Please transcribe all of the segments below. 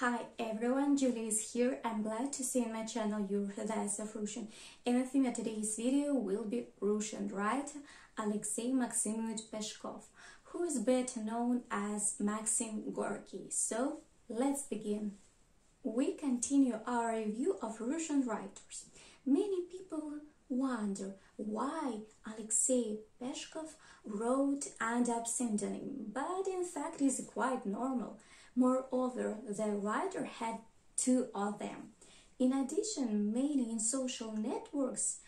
Hi everyone, Julie is here. I'm glad to see in my channel your Hidayas of Russian. And the theme of today's video will be Russian writer Alexei Maximovich Peshkov, who is better known as Maxim Gorky. So let's begin. We continue our review of Russian writers. Many people wonder why Alexei Peshkov wrote under pseudonym, but in fact it's quite normal. Moreover, the writer had two of them. In addition, mainly in social networks,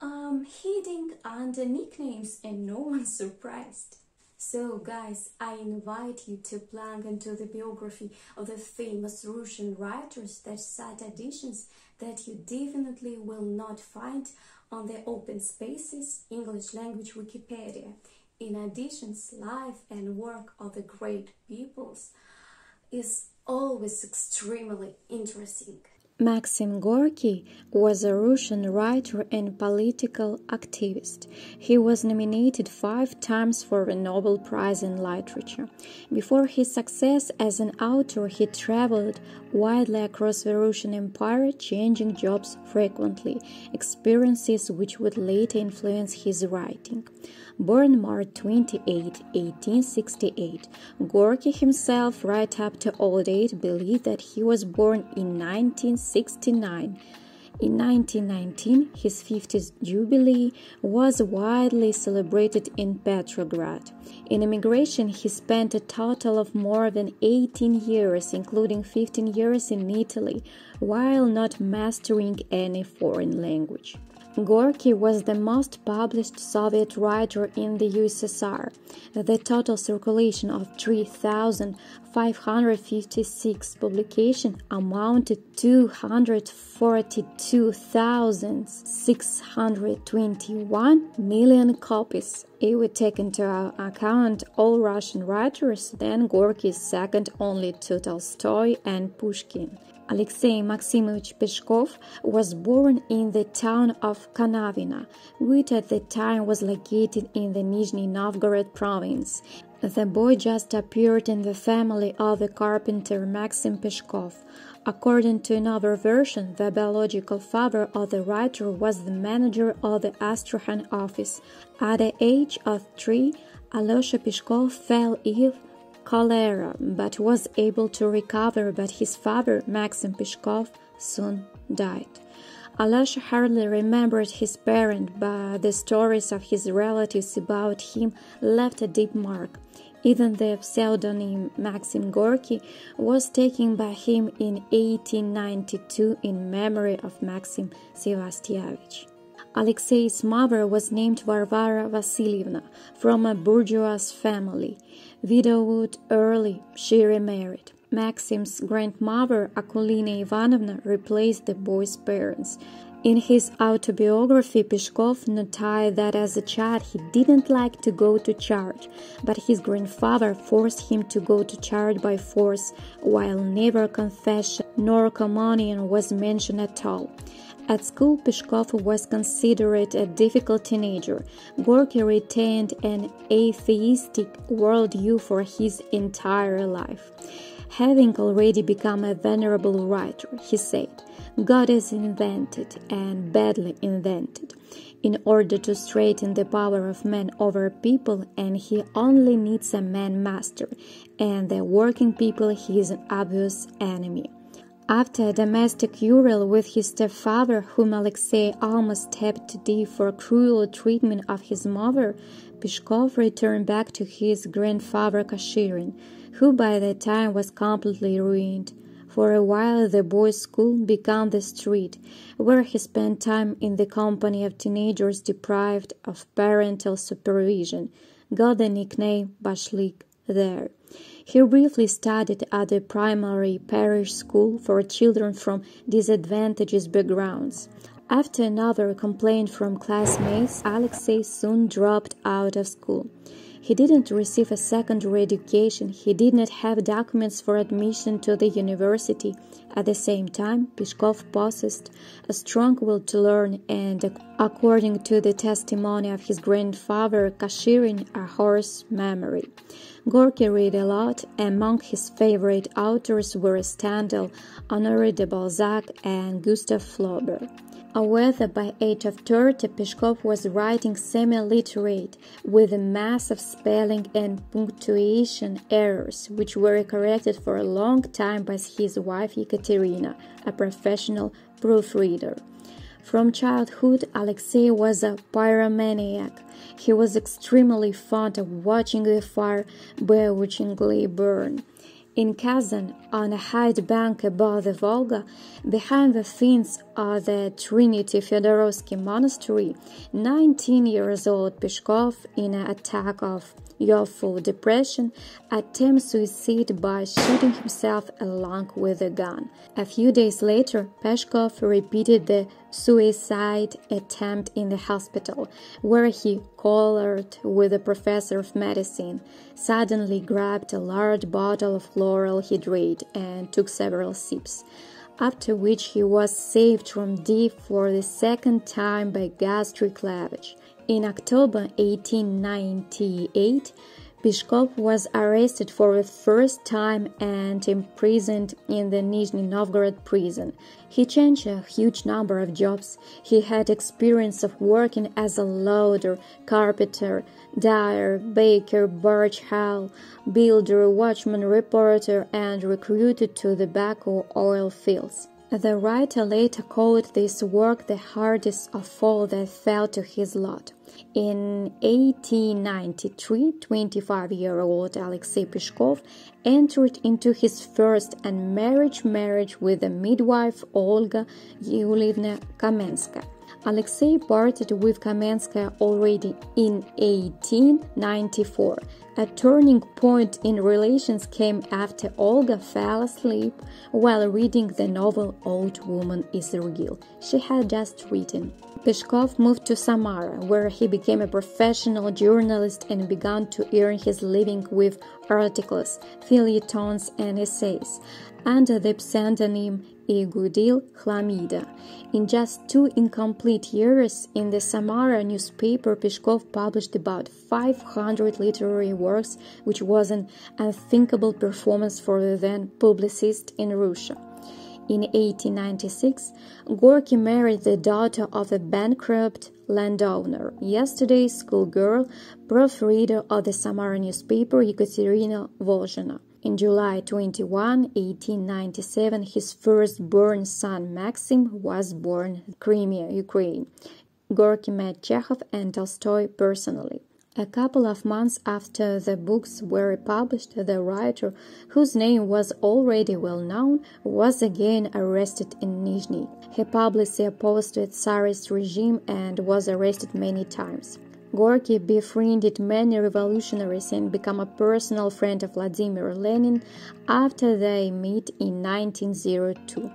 um, hiding under nicknames and no one surprised. So guys, I invite you to plunge into the biography of the famous Russian writers that cite additions that you definitely will not find on the open spaces English language Wikipedia. In addition, life and work of the great peoples is always extremely interesting. Maxim Gorky was a Russian writer and political activist. He was nominated five times for the Nobel Prize in Literature. Before his success as an author, he traveled widely across the Russian Empire, changing jobs frequently, experiences which would later influence his writing. Born March 28, 1868, Gorky himself, right up to old age, believed that he was born in 1969. In 1919, his 50th jubilee was widely celebrated in Petrograd. In emigration, he spent a total of more than 18 years, including 15 years in Italy, while not mastering any foreign language. Gorky was the most published Soviet writer in the USSR. The total circulation of 3,556 publications amounted to 242,621 million copies. If we take into account all Russian writers, then Gorky is second only to Tolstoy and Pushkin. Alexei Maximovich Peshkov was born in the town of Kanavina, which at the time was located in the Nizhny Novgorod province. The boy just appeared in the family of the carpenter Maxim Peshkov. According to another version, the biological father of the writer was the manager of the Astrakhan office. At the age of three, Alyosha Peshkov fell ill cholera, but was able to recover, but his father, Maxim Peshkov, soon died. Alyosha hardly remembered his parent, but the stories of his relatives about him left a deep mark. Even the pseudonym Maxim Gorky was taken by him in 1892 in memory of Maxim Sevastievich. Alexei's mother was named Varvara Vasilievna from a bourgeois family. Widowed early, she remarried. Maxim's grandmother, Akulina Ivanovna, replaced the boy's parents. In his autobiography, Peshkov noted that as a child he didn't like to go to church, but his grandfather forced him to go to church by force, while never confession nor communion was mentioned at all. At school, Peshkov was considered a difficult teenager. Gorky retained an atheistic worldview for his entire life. Having already become a venerable writer, he said, God is invented and badly invented in order to straighten the power of man over people, and he only needs a man master, and the working people he is an obvious enemy. After a domestic quarrel with his stepfather, whom Alexei almost stabbed to death for cruel treatment of his mother, Peshkov returned back to his grandfather Kashirin, who by that time was completely ruined. For a while the boy's school became the street, where he spent time in the company of teenagers deprived of parental supervision, got the nickname Bashlik there. He briefly studied at the primary parish school for children from disadvantaged backgrounds. After another complaint from classmates, Alexei soon dropped out of school. He didn't receive a secondary education. He did not have documents for admission to the university. At the same time, Peshkov possessed a strong will to learn and, according to the testimony of his grandfather Kashirin, a horse memory. Gorky read a lot. Among his favorite authors were Stendhal, Honoré de Balzac, and Gustave Flaubert. However, by age of 30, Peshkov was writing semi-literate, with a mass of spelling and punctuation errors, which were corrected for a long time by his wife Ekaterina, a professional proofreader. From childhood, Alexei was a pyromaniac. He was extremely fond of watching the fire bewitchingly burn. In Kazan, on a high bank above the Volga, behind the fence of the Trinity Feodorovsky Monastery, 19 years old Peshkov, in an attack of youthful depression, attempts suicide by shooting himself along with a gun. A few days later, Peshkov repeated the suicide attempt in the hospital, where he collared with a professor of medicine, suddenly grabbed a large bottle of chloral hydrate and took several sips, after which he was saved from death for the second time by gastric lavage. In October 1898, Peshkov was arrested for the first time and imprisoned in the Nizhny Novgorod prison. He changed a huge number of jobs. He had experience of working as a loader, carpenter, dyer, baker, barge hall, builder, watchman, reporter, and recruited to the tobacco oil fields. The writer later called this work the hardest of all that fell to his lot. In 1893, 25-year-old Alexei Peshkov entered into his first and marriage marriage with the midwife Olga Yulivna Kamenskaya. Alexei parted with Kamenskaya already in 1894. A turning point in relations came after Olga fell asleep while reading the novel Old Woman Izergil she had just written. Peshkov moved to Samara, where he became a professional journalist and began to earn his living with articles, feuilletons, and essays under the pseudonym Igudil Khlamida. In just two incomplete years, in the Samara newspaper, Peshkov published about 500 literary works, which was an unthinkable performance for the then publicist in Russia. In 1896, Gorky married the daughter of a bankrupt landowner. Yesterday's schoolgirl, proofreader of the Samara newspaper Ekaterina Volzhina. In July 21, 1897, his first-born son Maxim was born in Crimea, Ukraine. Gorky met Chekhov and Tolstoy personally. A couple of months after the books were published, the writer, whose name was already well known, was again arrested in Nizhny. He publicly opposed the Tsarist regime and was arrested many times. Gorky befriended many revolutionaries and became a personal friend of Vladimir Lenin after they met in 1902.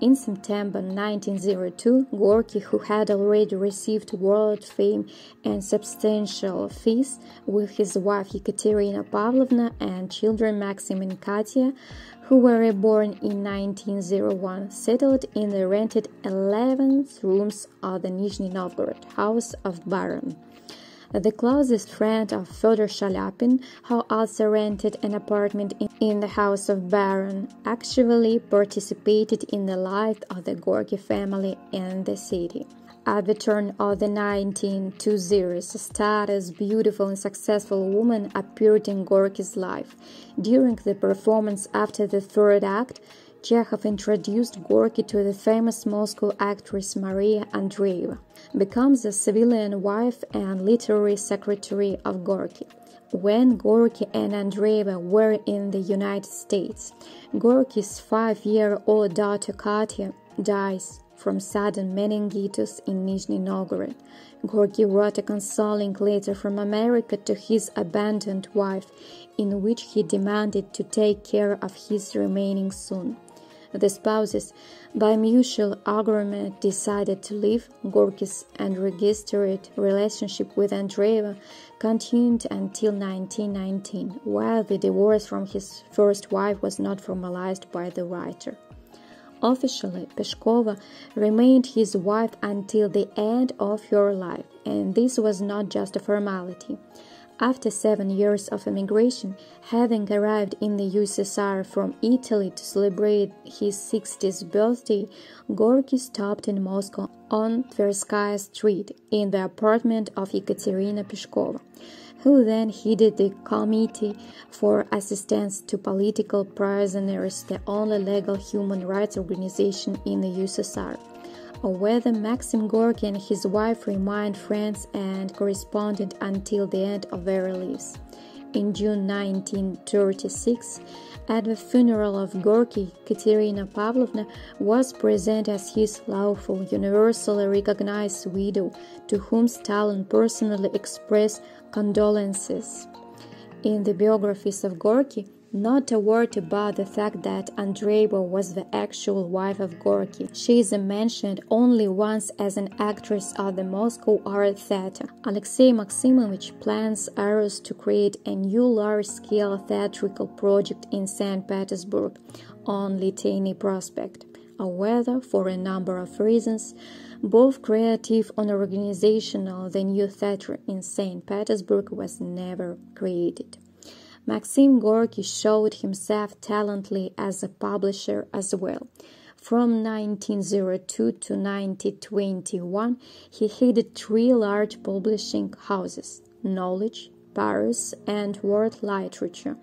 In September 1902, Gorky, who had already received world fame and substantial fees with his wife Ekaterina Pavlovna and children Maxim and Katya, who were born in 1901, settled in the rented 11th rooms of the Nizhny Novgorod house of Baron the closest friend of Fyodor Shaliapin, who also rented an apartment in the house of Baron, actually participated in the life of the Gorky family in the city. At the turn of the 1920s, a status, beautiful and successful woman appeared in Gorky's life. During the performance after the third act, Chekhov introduced Gorky to the famous Moscow actress Maria Andreeva, becomes the civilian wife and literary secretary of Gorky. When Gorky and Andreeva were in the United States, Gorky's five-year-old daughter Katya dies from sudden meningitis in Nizhny Novgorod. Gorky wrote a consoling letter from America to his abandoned wife, in which he demanded to take care of his remaining son. The spouses, by mutual agreement, decided to leave Gorky's unregistered relationship with Andreeva continued until 1919, while the divorce from his first wife was not formalized by the writer. Officially, Peshkova remained his wife until the end of her life, and this was not just a formality. After seven years of emigration, having arrived in the USSR from Italy to celebrate his 60th birthday, Gorky stopped in Moscow on Tverskaya Street in the apartment of Ekaterina Peshkova, who then headed the Committee for Assistance to Political Prisoners, the only legal human rights organization in the USSR or whether Maxim Gorky and his wife remained friends and corresponded until the end of their lives. In June 1936, at the funeral of Gorky, Katerina Pavlovna was present as his lawful, universally recognized widow, to whom Stalin personally expressed condolences. In the biographies of Gorky, not a word about the fact that Andreeva was the actual wife of Gorky. She is mentioned only once as an actress of the Moscow Art Theater. Alexei Maximovich plans Eros to create a new large-scale theatrical project in St. Petersburg on Liteyny Prospect. However, for a number of reasons, both creative and organizational, the new theater in St. Petersburg was never created. Maxim Gorky showed himself talently as a publisher as well. From 1902 to 1921, he headed three large publishing houses Knowledge, Parus, and World Literature.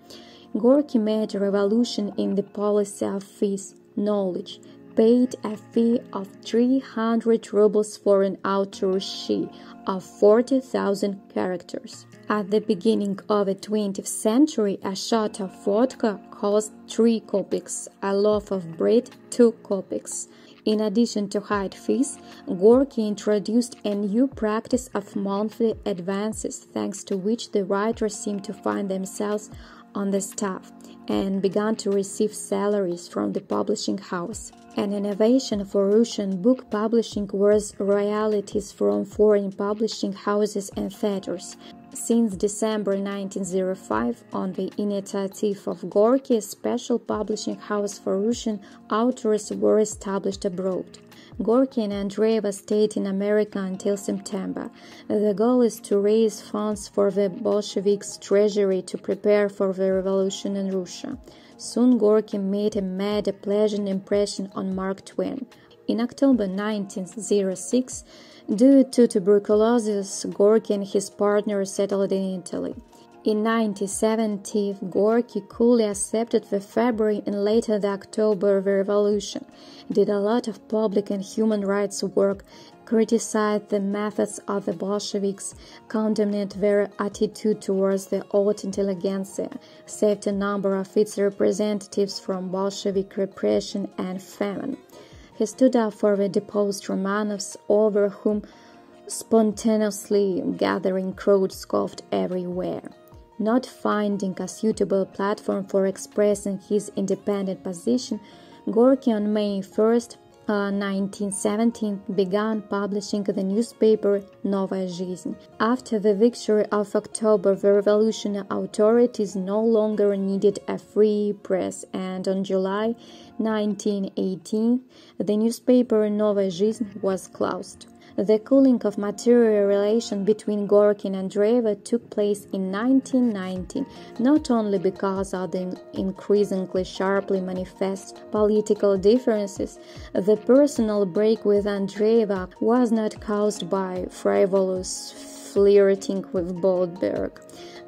Gorky made a revolution in the policy of fees. Knowledge paid a fee of 300 rubles for an authorship of 40,000 characters. At the beginning of the 20th century, a shot of vodka cost 3 kopecks, a loaf of bread 2 kopecks. In addition to high fees, Gorky introduced a new practice of monthly advances, thanks to which the writers seemed to find themselves on the staff and began to receive salaries from the publishing house. An innovation for Russian book publishing was royalties from foreign publishing houses and theaters. Since December 1905, on the initiative of Gorky, a special publishing house for Russian authors were established abroad. Gorky and Andreeva stayed in America until September. The goal is to raise funds for the Bolsheviks' treasury to prepare for the revolution in Russia. Soon Gorky made a mad, pleasant impression on Mark Twain. In October 1906, Due to tuberculosis, Gorky and his partner settled in Italy. In 1970, Gorky coolly accepted the February and later the October Revolution, did a lot of public and human rights work, criticized the methods of the Bolsheviks, condemned their attitude towards the old intelligentsia, saved a number of its representatives from Bolshevik repression and famine. He stood up for the deposed Romanovs, over whom spontaneously gathering crowds scoffed everywhere. Not finding a suitable platform for expressing his independent position, Gorky on May 1st, uh, 1917 began publishing the newspaper Novaya Zhizn. After the victory of October, the revolutionary authorities no longer needed a free press, and on July 1918, the newspaper Novaya Zhizn was closed. The cooling of material relation between Gorky and Dreva took place in 1919, not only because of the increasingly sharply manifest political differences, the personal break with Andreeva was not caused by frivolous flirting with Budberg,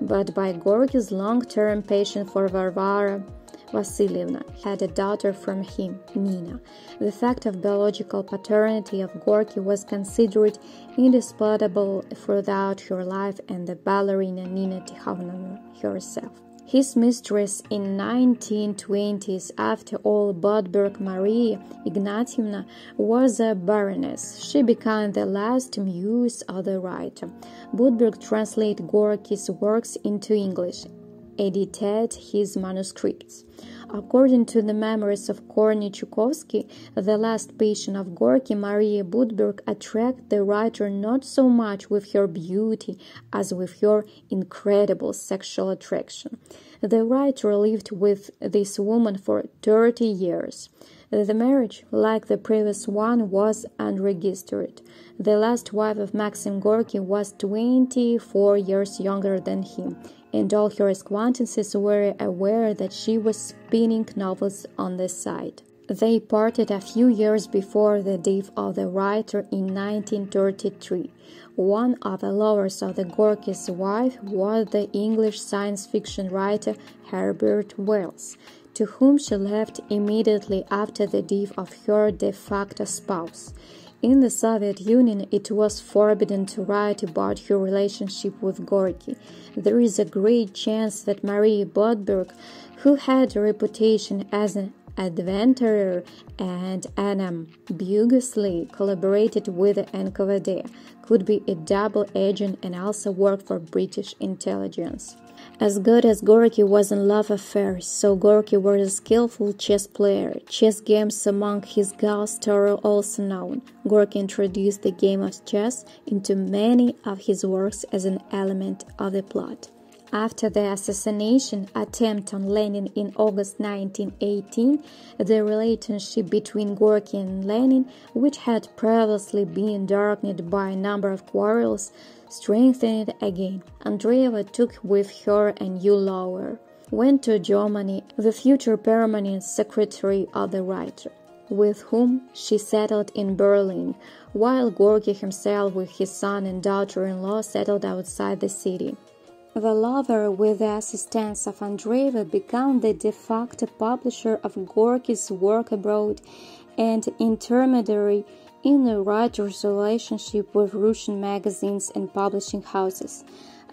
but by Gorky's long-term passion for Varvara Vasilievna had a daughter from him, Nina. The fact of biological paternity of Gorky was considered indisputable throughout her life and the ballerina Nina Tikhonovna herself. His mistress in 1920s, after all, Budberg Maria Ignatievna was a baroness. She became the last muse of the writer. Budberg translated Gorky's works into English edited his manuscripts. According to the memories of Korney Chukovsky, the last patient of Gorky, Maria Budberg, attracted the writer not so much with her beauty as with her incredible sexual attraction. The writer lived with this woman for 30 years. The marriage, like the previous one, was unregistered. The last wife of Maxim Gorky was 24 years younger than him, and all her acquaintances were aware that she was spinning novels on the side. They parted a few years before the death of the writer in 1933. One of the lovers of the Gorky's wife was the English science fiction writer Herbert Wells to whom she left immediately after the death of her de facto spouse. In the Soviet Union, it was forbidden to write about her relationship with Gorky. There is a great chance that Marie Budberg, who had a reputation as an adventurer and unambiguously collaborated with NKVD, could be a double agent and also work for British intelligence. As good as Gorky was in love affairs, so Gorky was a skillful chess player. Chess games among his gals are also known. Gorky introduced the game of chess into many of his works as an element of the plot. After the assassination attempt on Lenin in August 1918, the relationship between Gorky and Lenin, which had previously been darkened by a number of quarrels, strengthened again. Andreeva took with her a new lover, went to Germany, the future permanent secretary of the writer, with whom she settled in Berlin, while Gorky himself with his son and daughter-in-law settled outside the city. The lover, with the assistance of Andreeva, became the de facto publisher of Gorky's work abroad and intermediary in a writer's relationship with Russian magazines and publishing houses.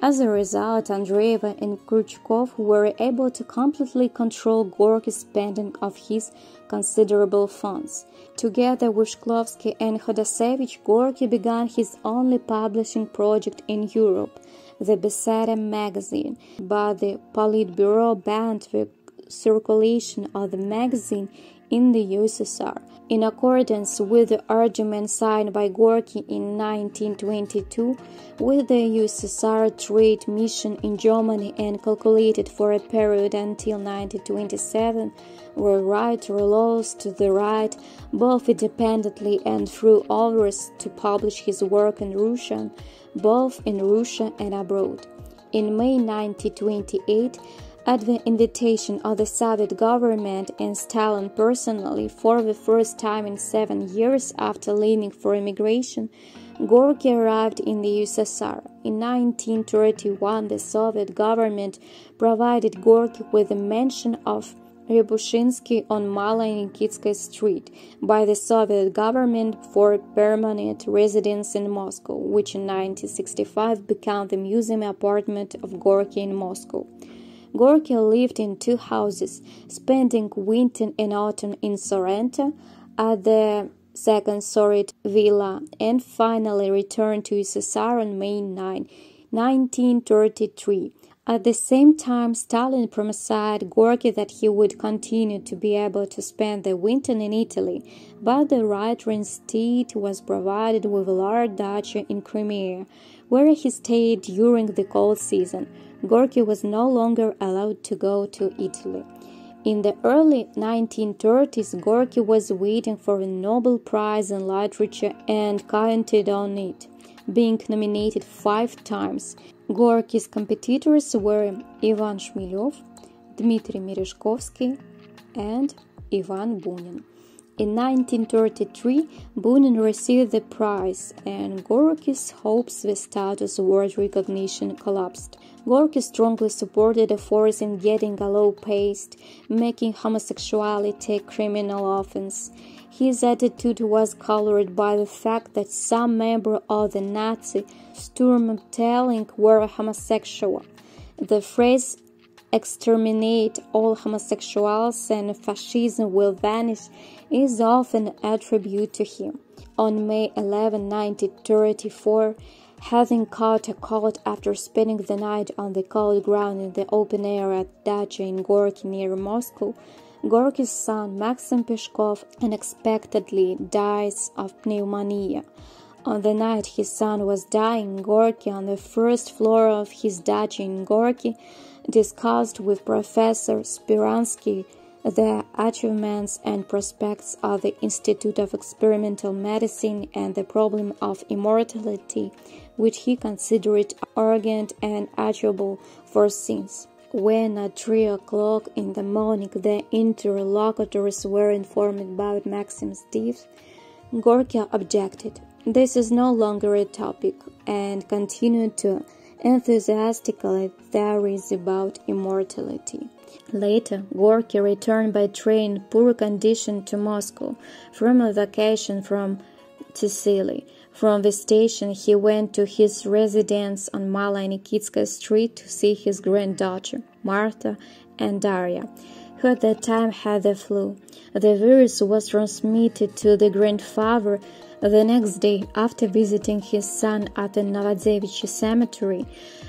As a result, Andreeva and Kryuchkov were able to completely control Gorky's spending of his considerable funds. Together with Shklovsky and Khodasevich, Gorky began his only publishing project in Europe the Beseda magazine, but the Politburo banned the circulation of the magazine in the USSR. In accordance with the argument signed by Gorky in 1922 with the USSR trade mission in Germany and calculated for a period until 1927, where writer lost the right, both independently and through others, to publish his work in Russian, both in Russia and abroad. In May 1928, at the invitation of the Soviet government and Stalin personally, for the first time in seven years after leaving for immigration, Gorky arrived in the USSR. In 1931, the Soviet government provided Gorky with a mention of Ryabushinsky on Mala Street by the Soviet government for permanent residence in Moscow, which in 1965 became the museum apartment of Gorky in Moscow. Gorky lived in two houses, spending winter and autumn in Sorrento at the second Sorit villa, and finally returned to USSR on May 9, 1933 at the same time, Stalin promised Gorky that he would continue to be able to spend the winter in Italy, but the writer instead was provided with a large duchy in Crimea, where he stayed during the cold season. Gorky was no longer allowed to go to Italy. In the early 1930s, Gorky was waiting for a Nobel Prize in Literature and counted on it, being nominated five times. Gorky's competitors were Ivan Shmelev, Dmitry Merezhkovsky, and Ivan Bunin. In 1933, Bunin received the prize, and Gorky's hopes the status world recognition collapsed. Gorky strongly supported the efforts in getting a law passed, making homosexuality a criminal offense. His attitude was colored by the fact that some members of the Nazi Sturmabteilung were homosexual. The phrase exterminate all homosexuals and fascism will vanish is often attributed to him. On May 11, 1934, having caught a cold after spending the night on the cold ground in the open air at Dacha in Gorky near Moscow, Gorky's son, Maxim Peshkov, unexpectedly dies of pneumonia. On the night his son was dying, Gorky, on the first floor of his dacha in Gorky, discussed with Professor Speransky the achievements and prospects of the Institute of Experimental Medicine and the problem of immortality, which he considered urgent and achievable for since. When at three o'clock in the morning the interlocutors were informed about Maxim's death, Gorky objected. This is no longer a topic, and continued to enthusiastically theories about immortality. Later, Gorky returned by train poor condition to Moscow from a vacation from Sicily. From the station, he went to his residence on Malaya Nikitskaya Street to see his granddaughter, Martha and Daria, who at that time had the flu. The virus was transmitted to the grandfather the next day, after visiting his son at the Novodevichy cemetery,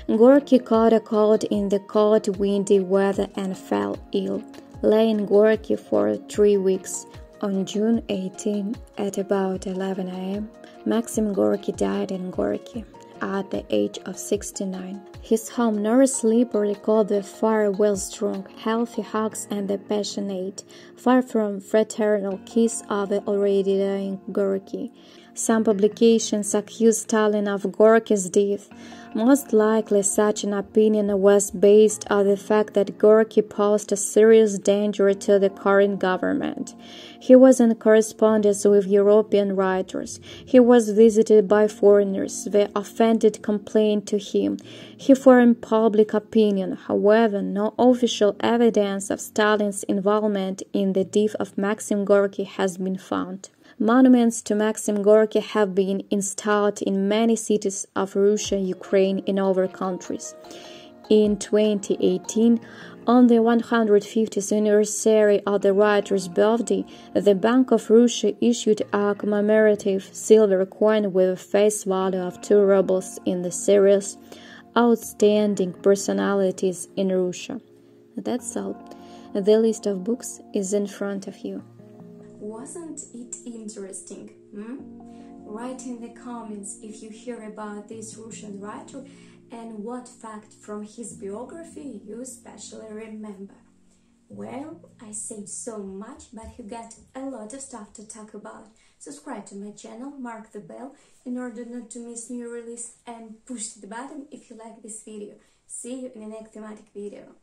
Gorky caught a cold in the cold, windy weather and fell ill, lay in Gorky for three weeks. On June 18, at about 11 a.m., Maxim Gorky died in Gorky at the age of 69. His home nurse Lipa recalled the far well strong, healthy hugs and the passionate, far from fraternal kiss of the already dying Gorky. Some publications accused Stalin of Gorky's death. Most likely, such an opinion was based on the fact that Gorky posed a serious danger to the current government. He was in correspondence with European writers. He was visited by foreigners. They offended complained to him. He formed public opinion. However, no official evidence of Stalin's involvement in the death of Maxim Gorky has been found. Monuments to Maxim Gorky have been installed in many cities of Russia, Ukraine, and other countries. In 2018, on the 150th anniversary of the writer's birthday, the Bank of Russia issued a commemorative silver coin with a face value of 2 rubles in the series Outstanding Personalities in Russia. That's all. The list of books is in front of you. Wasn't it interesting? Hmm? Write in the comments if you hear about this Russian writer and what fact from his biography you especially remember. Well, I said so much, but you got a lot of stuff to talk about. Subscribe to my channel, mark the bell in order not to miss new release and push the button if you like this video. See you in the next thematic video.